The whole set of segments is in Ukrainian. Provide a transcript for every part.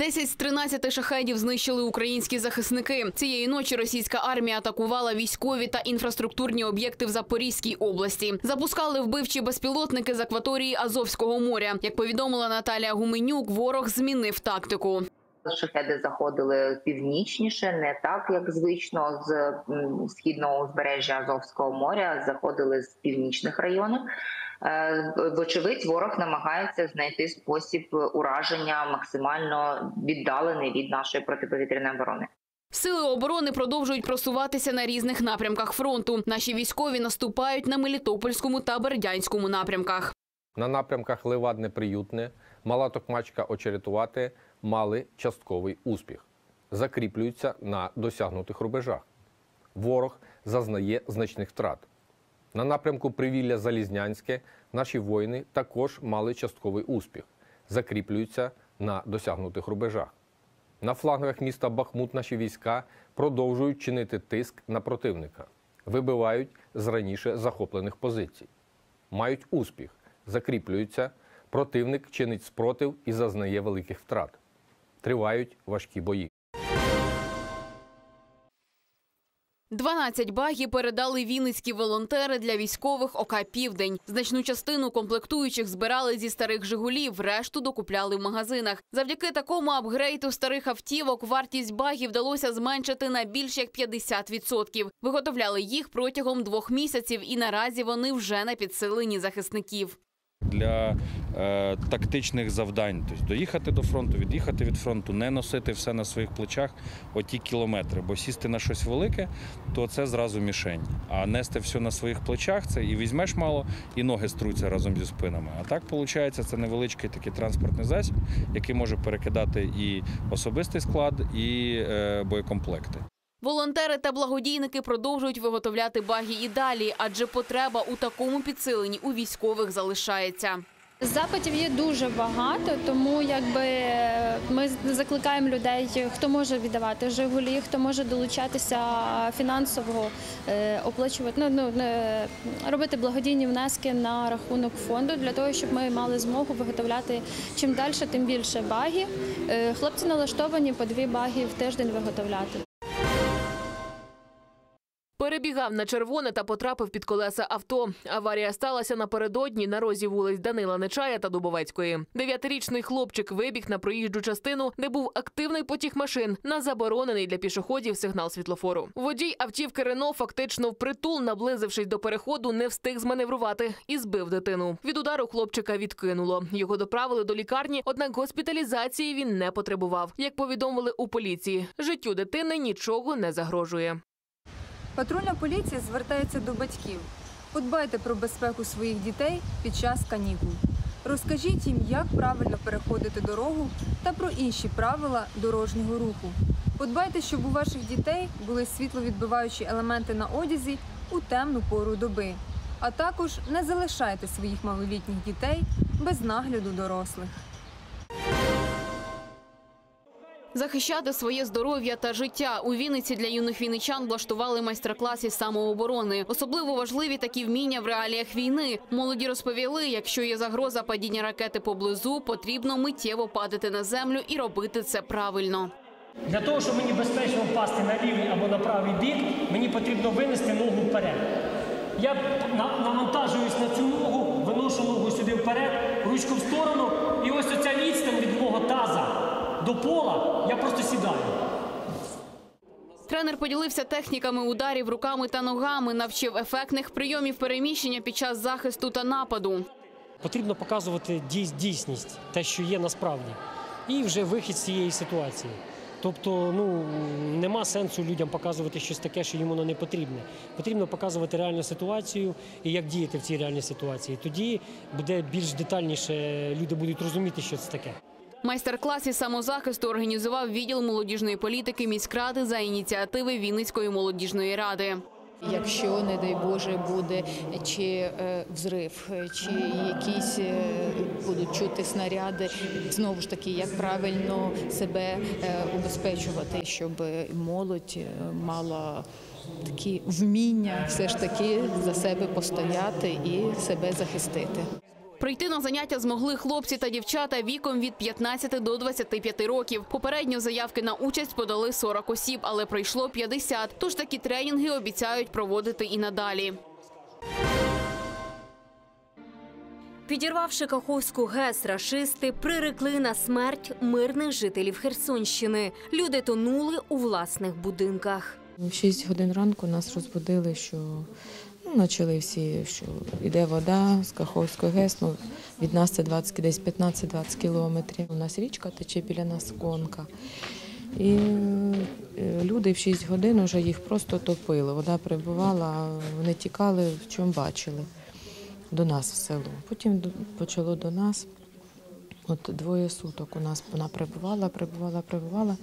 10 з 13 шахедів знищили українські захисники. Цієї ночі російська армія атакувала військові та інфраструктурні об'єкти в Запорізькій області. Запускали вбивчі безпілотники з акваторії Азовського моря. Як повідомила Наталія Гуменюк, ворог змінив тактику. Шахеди заходили північніше, не так як звично з східного узбережжя Азовського моря. Заходили з північних районів. Е, Вочевидь, ворог намагається знайти спосіб ураження максимально віддалений від нашої протиповітряної оборони. Сили оборони продовжують просуватися на різних напрямках фронту. Наші військові наступають на Мелітопольському та Бердянському напрямках. На напрямках Левадне-Приютне, Мала Токмачка очеретувати мали частковий успіх, закріплюються на досягнутих рубежах. Ворог зазнає значних втрат. На напрямку Привілля Залізнянське наші воїни також мали частковий успіх, закріплюються на досягнутих рубежах. На флангах міста Бахмут наші війська продовжують чинити тиск на противника, вибивають з раніше захоплених позицій, мають успіх, закріплюються, противник чинить спротив і зазнає великих втрат. Тривають важкі бої. 12 багів передали вінницькі волонтери для військових ОК «Південь». Значну частину комплектуючих збирали зі старих «Жигулів», решту докупляли в магазинах. Завдяки такому апгрейду старих автівок вартість багів вдалося зменшити на більш як 50%. Виготовляли їх протягом двох місяців, і наразі вони вже на підсиленні захисників. Для е, тактичних завдань, тобто доїхати до фронту, від'їхати від фронту, не носити все на своїх плечах, оті кілометри. Бо сісти на щось велике, то це зразу мішень. А нести все на своїх плечах це і візьмеш мало, і ноги струться разом зі спинами. А так виходить, це невеличкий такий транспортний засіб, який може перекидати і особистий склад, і е, боєкомплекти. Волонтери та благодійники продовжують виготовляти баги і далі, адже потреба у такому підсиленні у військових залишається. Запитів є дуже багато, тому якби ми закликаємо людей, хто може віддавати Жигулі, хто може долучатися фінансово, е, оплачувати, ну, ну робити благодійні внески на рахунок фонду для того, щоб ми мали змогу виготовляти чим далі, тим більше баги. Е, Хлопці налаштовані по дві баги в тиждень виготовляти. Перебігав на червоне та потрапив під колеса авто. Аварія сталася напередодні на розі вулиць Данила Нечая та Дубовецької. Дев'ятирічний хлопчик вибіг на проїжджу частину, де був активний потік машин на заборонений для пішоходів сигнал світлофору. Водій автівки Рено фактично впритул, наблизившись до переходу, не встиг зманеврувати і збив дитину. Від удару хлопчика відкинуло. Його доправили до лікарні, однак госпіталізації він не потребував. Як повідомили у поліції, життю дитини нічого не загрожує. Патрульна поліція звертається до батьків. Подбайте про безпеку своїх дітей під час канікул. Розкажіть їм, як правильно переходити дорогу та про інші правила дорожнього руху. Подбайте, щоб у ваших дітей були світловідбиваючі елементи на одязі у темну пору доби. А також не залишайте своїх малолітніх дітей без нагляду дорослих. Захищати своє здоров'я та життя у Вінниці для юних вінничан влаштували майстер-клас із самооборони. Особливо важливі такі вміння в реаліях війни. Молоді розповіли, якщо є загроза падіння ракети поблизу, потрібно миттєво падати на землю і робити це правильно. Для того, щоб мені безпечно впасти на лівий або на правий бік, мені потрібно винести ногу вперед. Я навантажуюсь на цю ногу, виношу ногу сюди вперед, ручку в сторону, і ось оця відстань від мого таза до пола, я просто сідаю. Тренер поділився техніками ударів руками та ногами, навчив ефектних прийомів переміщення під час захисту та нападу. Потрібно показувати дійс- дійсність, те, що є насправді, і вже вихід з цієї ситуації. Тобто, ну нема сенсу людям показувати щось таке, що їм воно не потрібне. Потрібно показувати реальну ситуацію і як діяти в цій реальній ситуації. Тоді буде більш детальніше, люди будуть розуміти, що це таке. Майстер-клас із самозахисту організував відділ молодіжної політики міськради за ініціативи Вінницької молодіжної ради. Якщо, не дай Боже, буде чи е, взрив, чи якісь е, будуть чути снаряди, знову ж таки, як правильно себе е, убезпечувати, щоб молодь мала такі вміння все ж таки за себе постояти і себе захистити. Прийти на заняття змогли хлопці та дівчата віком від 15 до 25 років. Попередньо заявки на участь подали 40 осіб, але прийшло 50. Тож такі тренінги обіцяють проводити і надалі. Підірвавши Каховську ГЕС, рашисти прирекли на смерть мирних жителів Херсонщини. Люди тонули у власних будинках. В 6 годин ранку нас розбудили, що почали всі, що йде вода з Каховської ГЕС. Ну, від нас це 20, десь 15-20 кілометрів. У нас річка тече біля нас конка. І е, люди в 6 годин вже їх просто топили. Вода прибувала, вони тікали, в чому бачили, до нас в село. Потім почало до нас. От двоє суток у нас вона прибувала, прибувала, прибувала.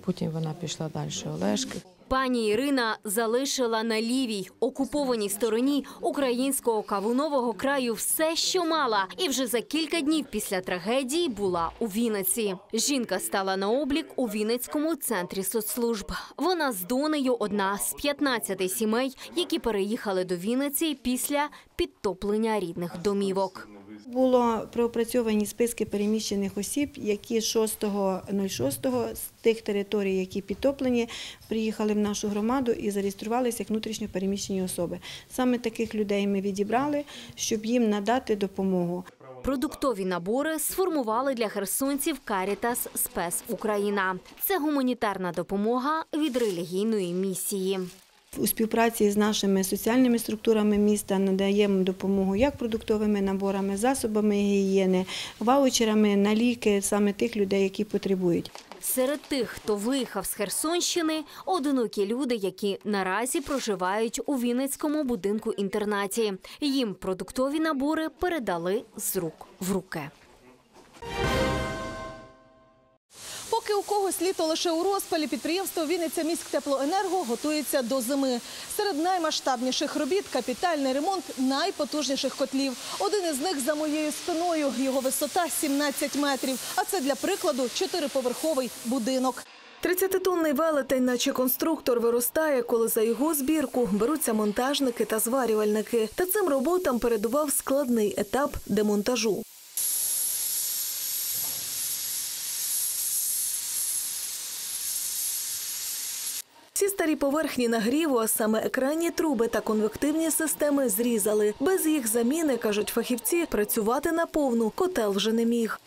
Потім вона пішла далі Олешки. Пані Ірина залишила на лівій окупованій стороні українського кавунового краю все, що мала, і вже за кілька днів після трагедії була у Вінниці. Жінка стала на облік у Вінницькому центрі соцслужб. Вона з донею одна з 15 сімей, які переїхали до Вінниці після підтоплення рідних домівок. Було проопрацьовані списки переміщених осіб, які 6.06 з тих територій, які підтоплені, приїхали в нашу громаду і зареєструвалися як внутрішньо переміщені особи. Саме таких людей ми відібрали, щоб їм надати допомогу. Продуктові набори сформували для херсонців Карітас Спес Україна. Це гуманітарна допомога від релігійної місії. У співпраці з нашими соціальними структурами міста надаємо допомогу як продуктовими наборами, засобами гігієни, ваучерами на ліки саме тих людей, які потребують. Серед тих, хто виїхав з Херсонщини, одинокі люди, які наразі проживають у Вінницькому будинку інтернаті. Їм продуктові набори передали з рук в руки. Поки у когось літо лише у розпалі, підприємство Вінниця міськтеплоенерго готується до зими. Серед наймасштабніших робіт капітальний ремонт найпотужніших котлів. Один із них за моєю спиною. Його висота 17 метрів. А це для прикладу чотириповерховий будинок. 30-тонний велетень, наче конструктор, виростає, коли за його збірку беруться монтажники та зварювальники. Та цим роботам передував складний етап демонтажу. Всі старі поверхні нагріву, а саме екранні труби та конвективні системи зрізали. Без їх заміни, кажуть фахівці, працювати наповну котел вже не міг.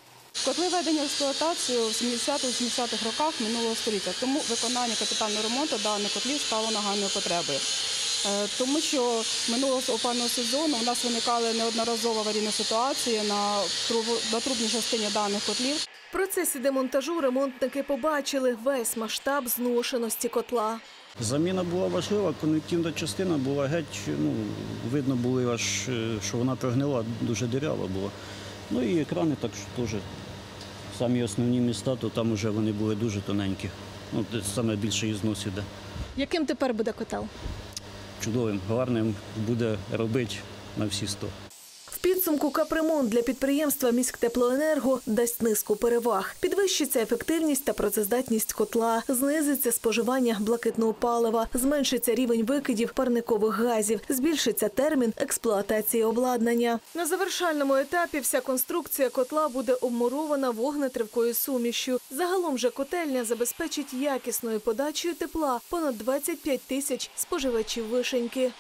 Котли введені в експлуатацію в 70-80-х роках минулого століття, тому виконання капітального ремонту даних котлів стало нагальною потребою. Е, Тому що минулого опального сезону у нас виникали неодноразово аварійні ситуації на, трубній частині даних котлів. Процесі демонтажу ремонтники побачили весь масштаб зношеності котла. Заміна була важлива, конективна частина була геть, ну, видно було аж, е, що вона прогнила, дуже дирява була. Ну і екрани так що теж самі основні міста, то там вже вони були дуже тоненькі. Ну, саме більше ізнос іде. Яким тепер буде котел? Чудовим, гарним буде робити на всі сто. В підсумку капремонт для підприємства «Міськтеплоенерго» дасть низку переваг. Підвищиться ефективність та працездатність котла, знизиться споживання блакитного палива, зменшиться рівень викидів парникових газів, збільшиться термін експлуатації обладнання. На завершальному етапі вся конструкція котла буде обмурована вогнетривкою сумішю. Загалом же котельня забезпечить якісною подачею тепла понад 25 тисяч споживачів вишеньки.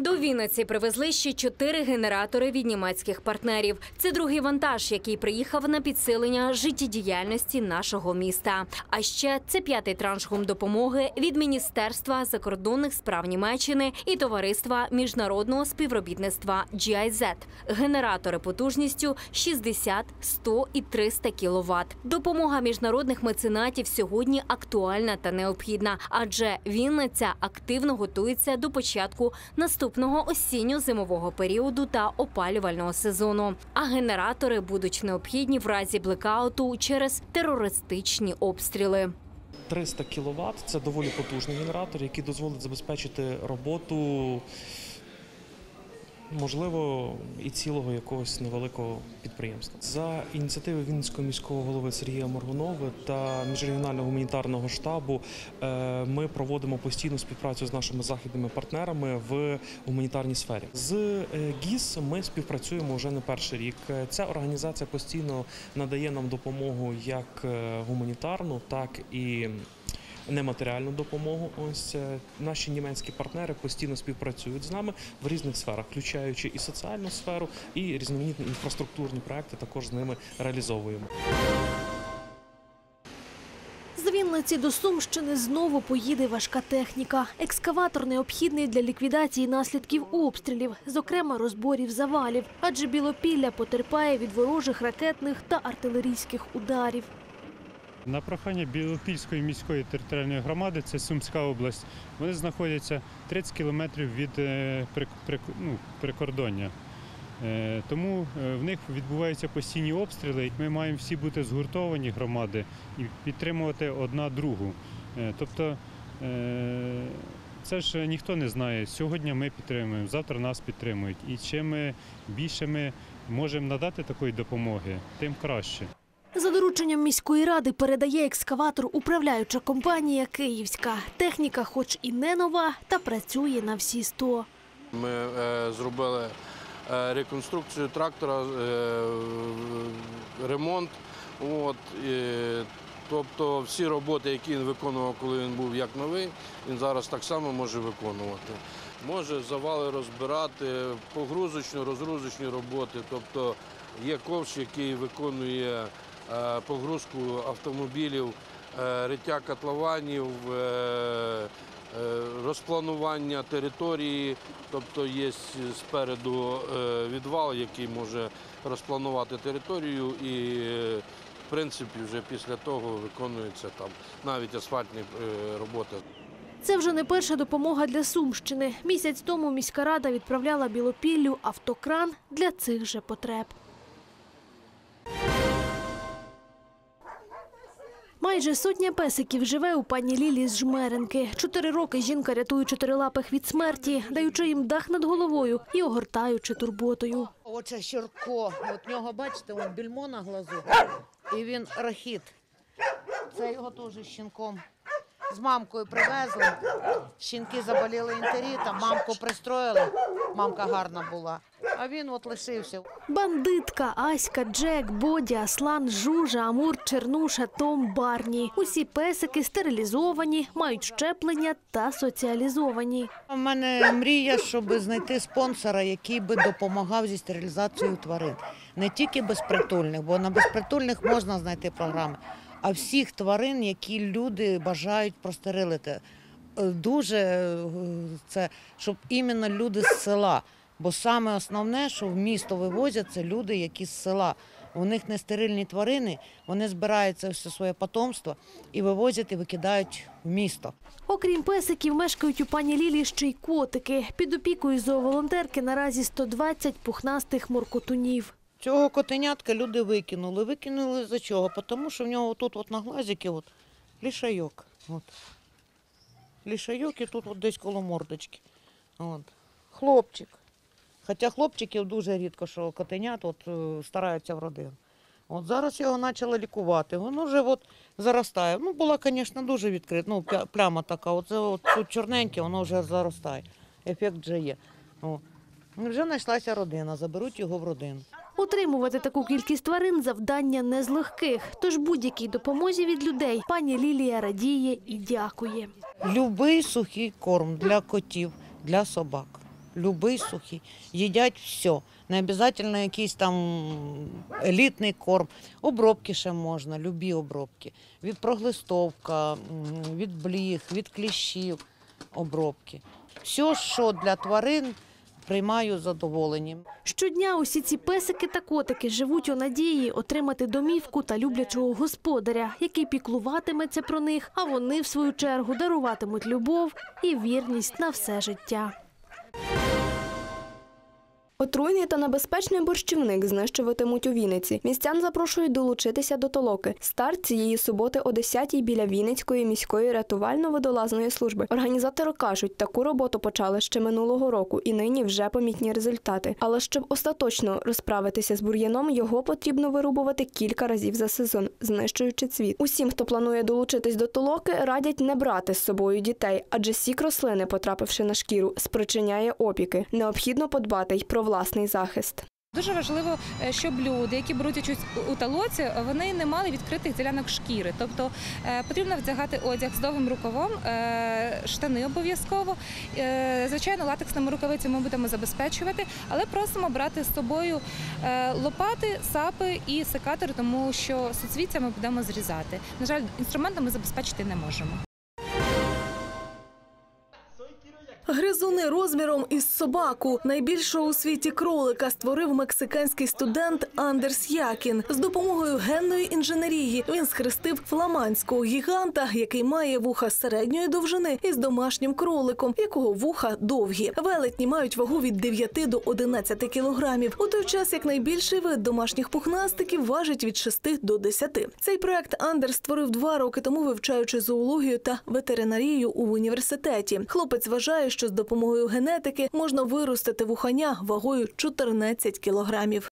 До Вінниці привезли ще чотири генератори від німецьких партнерів. Це другий вантаж, який приїхав на підсилення життєдіяльності нашого міста. А ще це п'ятий транш гумдопомоги від Міністерства закордонних справ Німеччини і товариства міжнародного співробітництва GIZ. Генератори потужністю 60, 100 і 300 кВт. Допомога міжнародних меценатів сьогодні актуальна та необхідна, адже Вінниця активно готується до початку наступного осінньо-зимового періоду та опалювального сезону. А генератори будуть необхідні в разі блекауту через терористичні обстріли. 300 кВт – це доволі потужний генератор, який дозволить забезпечити роботу можливо, і цілого якогось невеликого підприємства. За ініціативи Вінницького міського голови Сергія Моргунова та міжрегіонального гуманітарного штабу е, ми проводимо постійну співпрацю з нашими західними партнерами в гуманітарній сфері. З е, ГІС ми співпрацюємо вже не перший рік. Е, Ця організація постійно надає нам допомогу як гуманітарну, так і нематеріальну допомогу. Ось е, наші німецькі партнери постійно співпрацюють з нами в різних сферах, включаючи і соціальну сферу, і різноманітні інфраструктурні проекти також з ними реалізовуємо. З Вінниці до Сумщини знову поїде важка техніка. Екскаватор необхідний для ліквідації наслідків обстрілів, зокрема розборів завалів, адже Білопілля потерпає від ворожих ракетних та артилерійських ударів. На прохання Білопільської міської територіальної громади, це Сумська область, вони знаходяться 30 кілометрів від е, ну, прикордоння. Е, Тому е, в них відбуваються постійні обстріли. Ми маємо всі бути згуртовані громади і підтримувати одна другу. Тобто це ж ніхто не знає. Сьогодні ми підтримуємо, завтра нас підтримують. І чим більше ми можемо надати такої допомоги, тим краще. Дорученням міської ради передає екскаватор управляюча компанія Київська. Техніка, хоч і не нова, та працює на всі 100. Ми е, зробили е, реконструкцію трактора, е, ремонт. Тобто всі роботи, які він виконував, коли він був як новий, він зараз так само може виконувати. Може завали розбирати, погрузочні, розгрузочні роботи. Тобто є ковш, який виконує погрузку автомобілів, е, риття котлованів, е, е, розпланування території, тобто є спереду е, відвал, який може розпланувати територію і е, в принципі вже після того виконуються там навіть асфальтні е, роботи. Це вже не перша допомога для Сумщини. Місяць тому міська рада відправляла Білопіллю автокран для цих же потреб. Майже сотня песиків живе у пані Лілі з Жмеренки. Чотири роки жінка рятує чотирилапих від смерті, даючи їм дах над головою і огортаючи турботою. Оце Сірко. От нього, бачите, он більмо на глазу. І він рахіт. Це його теж щенком. З мамкою привезли. Щінки заболіли інтерітом, мамку пристроїли. Мамка гарна була. А він от лишився. Бандитка, Аська, Джек, Боді, Аслан, Жужа, Амур, Чернуша, Том, Барні. Усі песики стерилізовані, мають щеплення та соціалізовані. У мене мрія, щоб знайти спонсора, який би допомагав зі стерилізацією тварин. Не тільки безпритульних, бо на безпритульних можна знайти програми, а всіх тварин, які люди бажають простерилити. Е, Дуже е, це, щоб іменно люди з села. Бо саме основне, що в місто вивозять, це люди, які з села. У них не стерильні тварини, вони збирають це все своє потомство і вивозять і викидають в місто. Окрім песиків, мешкають у пані Лілі ще й котики. Під опікою зооволонтерки наразі 120 пухнастих моркотунів. Цього котенятка люди викинули. Викинули за чого? Тому що в нього тут от на глазіки от лішайок. От. Лішайок і тут от десь коло мордочки. От. Хлопчик. Хоча хлопчиків дуже рідко, що котенят от, е, стараються в родину. От зараз його почали лікувати. Воно вже от заростає. Ну, була, звісно, дуже відкрита. Ну, пляма така. Оце от тут чорненьке, воно вже заростає. Ефект вже є. О. Вже знайшлася родина, заберуть його в родину. Утримувати таку кількість тварин завдання не з легких. Тож будь-якій допомозі від людей пані Лілія радіє і дякує. Любий сухий корм для котів, для собак. Любий сухий. Їдять все. Не обов'язково якийсь там елітний корм. Обробки ще можна, любі обробки. Від проглистовка, від бліг, від кліщів обробки. Все, що для тварин, приймаю задоволенням. Щодня усі ці песики та котики живуть у надії отримати домівку та люблячого господаря, який піклуватиметься про них, а вони, в свою чергу, даруватимуть любов і вірність на все життя. Отруйний та небезпечний борщівник знищуватимуть у Вінниці. Містян запрошують долучитися до толоки. Старт цієї суботи о 10-й біля Вінницької міської рятувально-водолазної служби. Організатори кажуть, таку роботу почали ще минулого року, і нині вже помітні результати. Але щоб остаточно розправитися з бур'яном, його потрібно вирубувати кілька разів за сезон, знищуючи цвіт. Усім, хто планує долучитись до толоки, радять не брати з собою дітей, адже сік рослини, потрапивши на шкіру, спричиняє опіки. Необхідно подбати й про власний захист. Дуже важливо, е, щоб люди, які беруть участь у талоці, вони не мали відкритих ділянок шкіри. Тобто е, потрібно вдягати одяг з довгим рукавом, е, штани обов'язково. Е, Звичайно, латексними рукавицями ми будемо забезпечувати, але просимо брати з собою е, лопати, сапи і секатори, тому що суцвіття ми будемо зрізати. На жаль, інструментами забезпечити не можемо. Гризуни розміром із собаку. Найбільшого у світі кролика створив мексиканський студент Андерс Якін. З допомогою генної інженерії він схрестив фламандського гіганта, який має вуха середньої довжини, із домашнім кроликом, якого вуха довгі. Велетні мають вагу від 9 до 11 кілограмів. У той час як найбільший вид домашніх пухнастиків важить від 6 до 10. Цей проект Андерс створив два роки тому, вивчаючи зоологію та ветеринарію у університеті. Хлопець вважає, що з допомогою генетики можна виростити вуханя вагою 14 кілограмів.